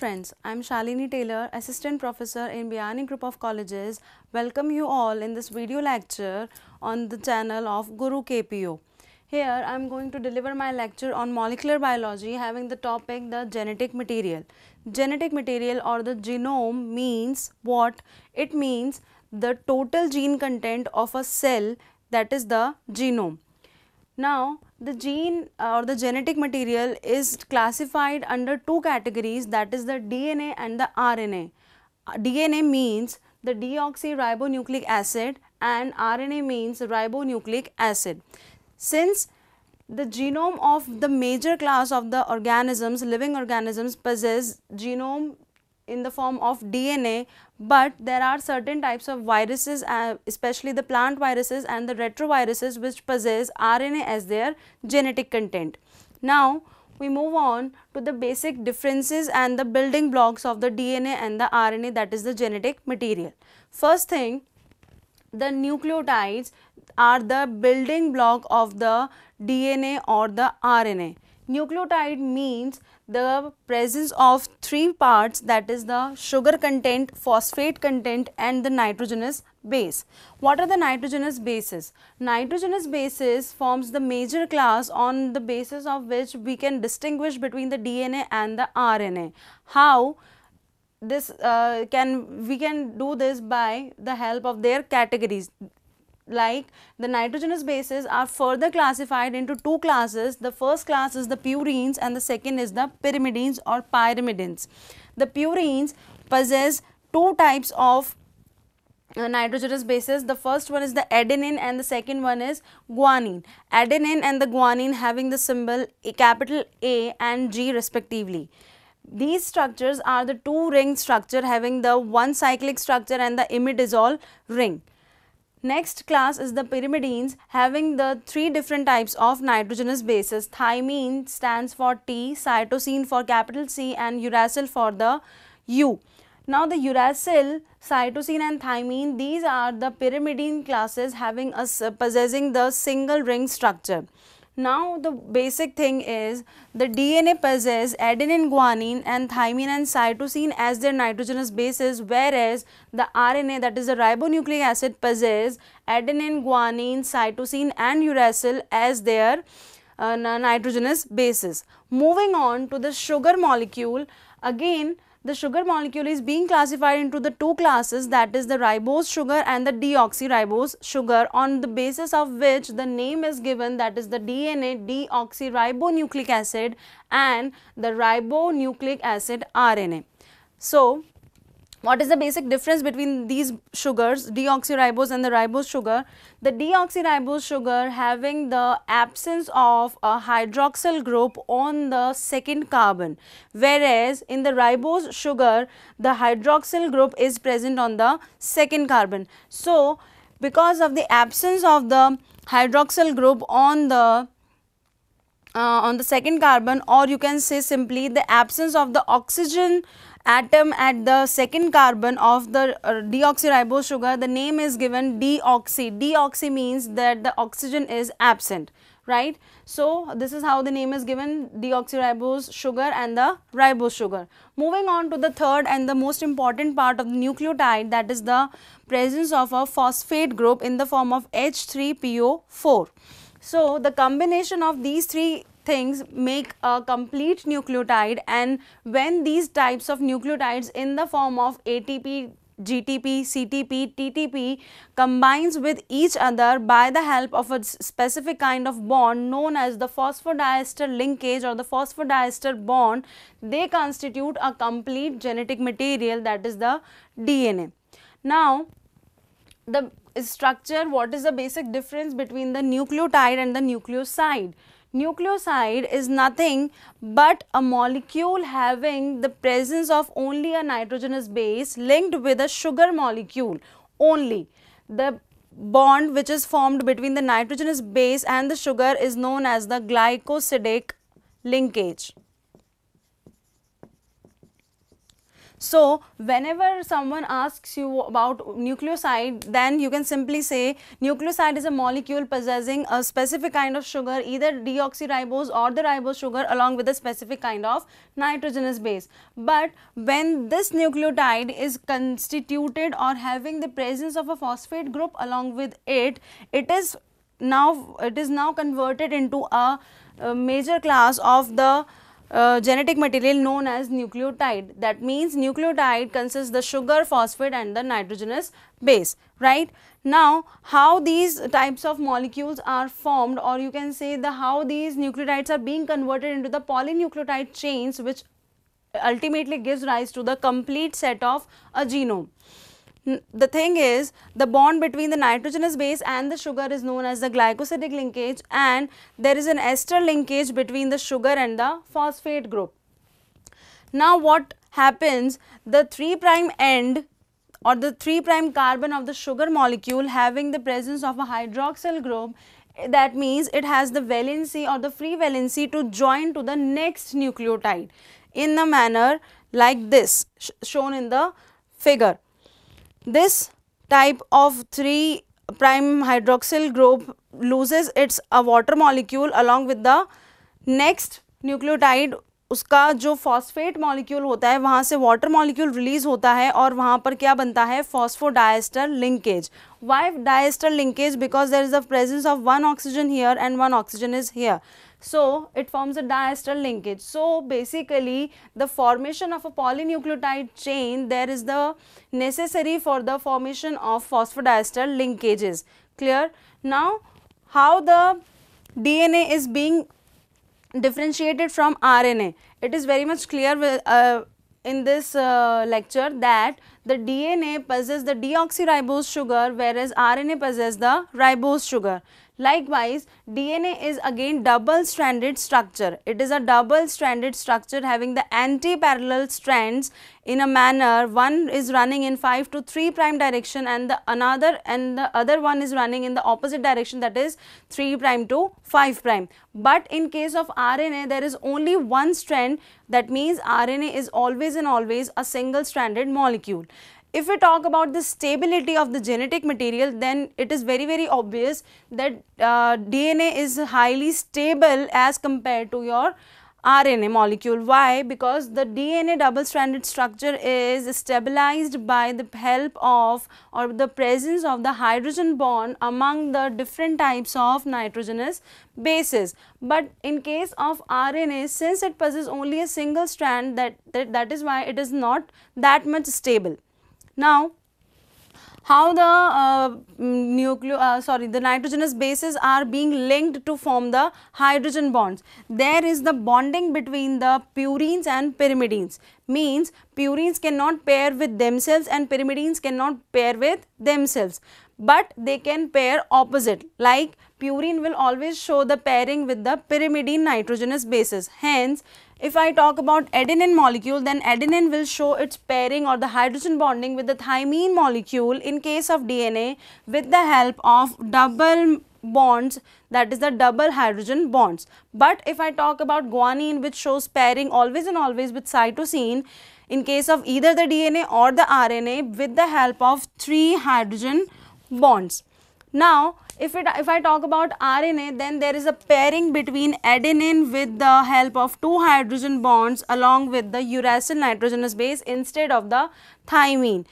friends, I am Shalini Tailor, Assistant Professor in Biyani Group of Colleges. Welcome you all in this video lecture on the channel of Guru KPO. Here I am going to deliver my lecture on molecular biology having the topic the genetic material. Genetic material or the genome means what? It means the total gene content of a cell that is the genome. Now, the gene uh, or the genetic material is classified under two categories that is the DNA and the RNA. Uh, DNA means the deoxyribonucleic acid and RNA means ribonucleic acid. Since the genome of the major class of the organisms, living organisms possess genome in the form of DNA, but there are certain types of viruses, uh, especially the plant viruses and the retroviruses which possess RNA as their genetic content. Now, we move on to the basic differences and the building blocks of the DNA and the RNA that is the genetic material. First thing, the nucleotides are the building block of the DNA or the RNA. Nucleotide means the presence of three parts that is the sugar content, phosphate content and the nitrogenous base. What are the nitrogenous bases? Nitrogenous bases forms the major class on the basis of which we can distinguish between the DNA and the RNA. How? this uh, can we can do this by the help of their categories like the nitrogenous bases are further classified into two classes. The first class is the purines and the second is the pyrimidines or pyrimidines. The purines possess two types of uh, nitrogenous bases. The first one is the adenine and the second one is guanine. Adenine and the guanine having the symbol a capital A and G respectively. These structures are the two ring structure having the one cyclic structure and the imidazole ring. Next class is the pyrimidines having the three different types of nitrogenous bases. Thymine stands for T, cytosine for capital C and uracil for the U. Now the uracil, cytosine and thymine these are the pyrimidine classes having a possessing the single ring structure. Now the basic thing is the DNA possess adenine, guanine and thymine and cytosine as their nitrogenous bases whereas the RNA that is the ribonucleic acid possess adenine, guanine, cytosine and uracil as their uh, nitrogenous bases. Moving on to the sugar molecule again the sugar molecule is being classified into the two classes that is the ribose sugar and the deoxyribose sugar on the basis of which the name is given that is the DNA deoxyribonucleic acid and the ribonucleic acid RNA. So, what is the basic difference between these sugars, deoxyribose and the ribose sugar? The deoxyribose sugar having the absence of a hydroxyl group on the second carbon, whereas in the ribose sugar, the hydroxyl group is present on the second carbon. So, because of the absence of the hydroxyl group on the uh, on the second carbon or you can say simply the absence of the oxygen atom at the second carbon of the uh, deoxyribose sugar. The name is given deoxy. Deoxy means that the oxygen is absent right? So this is how the name is given deoxyribose sugar and the ribose sugar. Moving on to the third and the most important part of the nucleotide that is the presence of a phosphate group in the form of H3PO4 so the combination of these three things make a complete nucleotide and when these types of nucleotides in the form of ATP, GTP, CTP, TTP combines with each other by the help of a specific kind of bond known as the phosphodiester linkage or the phosphodiester bond, they constitute a complete genetic material that is the DNA. Now, the structure, what is the basic difference between the nucleotide and the nucleoside? Nucleoside is nothing but a molecule having the presence of only a nitrogenous base linked with a sugar molecule only. The bond which is formed between the nitrogenous base and the sugar is known as the glycosidic linkage. So, whenever someone asks you about nucleoside, then you can simply say nucleoside is a molecule possessing a specific kind of sugar, either deoxyribose or the ribose sugar along with a specific kind of nitrogenous base. But when this nucleotide is constituted or having the presence of a phosphate group along with it, it is now it is now converted into a, a major class of the uh, genetic material known as nucleotide. That means nucleotide consists the sugar, phosphate and the nitrogenous base, right. Now, how these types of molecules are formed or you can say the how these nucleotides are being converted into the polynucleotide chains which ultimately gives rise to the complete set of a genome the thing is the bond between the nitrogenous base and the sugar is known as the glycosidic linkage and there is an ester linkage between the sugar and the phosphate group. Now what happens the 3 prime end or the 3 prime carbon of the sugar molecule having the presence of a hydroxyl group eh, that means it has the valency or the free valency to join to the next nucleotide in the manner like this sh shown in the figure. This type of 3 prime hydroxyl group loses its, a water molecule along with the next nucleotide, उसका जो phosphate molecule होता है, वहाँ से water molecule release होता है और वहाँ पर क्या बनता है? Phosphodiester linkage why diester linkage because there is the presence of one oxygen here and one oxygen is here So, it forms a diester linkage. So, basically the formation of a polynucleotide chain there is the necessary for the formation of phosphodiester linkages. Clear? Now, how the DNA is being differentiated from RNA? It is very much clear with, uh, in this uh, lecture that the DNA possesses the deoxyribose sugar whereas RNA possesses the ribose sugar. Likewise, DNA is again double stranded structure. It is a double stranded structure having the anti-parallel strands in a manner one is running in 5 to 3 prime direction and the another and the other one is running in the opposite direction that is 3 prime to 5 prime. But in case of RNA there is only one strand that means RNA is always and always a single stranded molecule if we talk about the stability of the genetic material then it is very very obvious that uh, DNA is highly stable as compared to your RNA molecule. Why? Because the DNA double stranded structure is stabilized by the help of or the presence of the hydrogen bond among the different types of nitrogenous bases. But in case of RNA since it possesses only a single strand that, that, that is why it is not that much stable. Now, how the uh, nucleo uh, sorry the nitrogenous bases are being linked to form the hydrogen bonds. There is the bonding between the purines and pyrimidines. Means purines cannot pair with themselves and pyrimidines cannot pair with themselves. But they can pair opposite like purine will always show the pairing with the pyrimidine nitrogenous bases hence if I talk about adenine molecule, then adenine will show its pairing or the hydrogen bonding with the thymine molecule in case of DNA with the help of double bonds that is the double hydrogen bonds. But if I talk about guanine which shows pairing always and always with cytosine in case of either the DNA or the RNA with the help of three hydrogen bonds. Now, if, it, if I talk about RNA, then there is a pairing between adenine with the help of two hydrogen bonds along with the uracil nitrogenous base instead of the thymine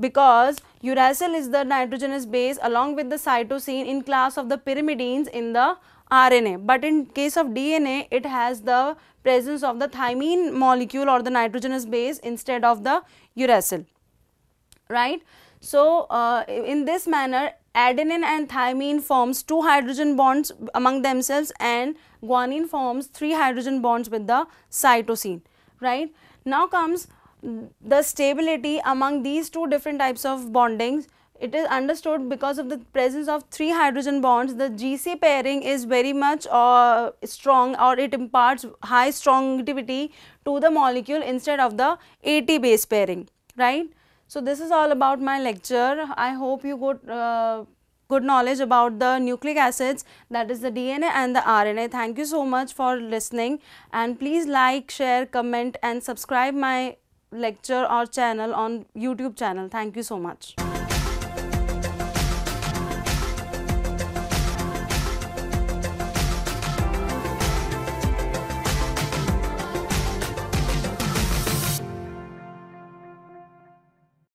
because uracil is the nitrogenous base along with the cytosine in class of the pyrimidines in the RNA. But in case of DNA, it has the presence of the thymine molecule or the nitrogenous base instead of the uracil, right. So, uh, in this manner adenine and thymine forms two hydrogen bonds among themselves and guanine forms three hydrogen bonds with the cytosine, right. Now comes the stability among these two different types of bondings. It is understood because of the presence of three hydrogen bonds, the GC pairing is very much uh, strong or it imparts high strongivity to the molecule instead of the AT base pairing, right. So, this is all about my lecture. I hope you got uh, good knowledge about the nucleic acids that is the DNA and the RNA. Thank you so much for listening and please like, share, comment and subscribe my lecture or channel on YouTube channel. Thank you so much.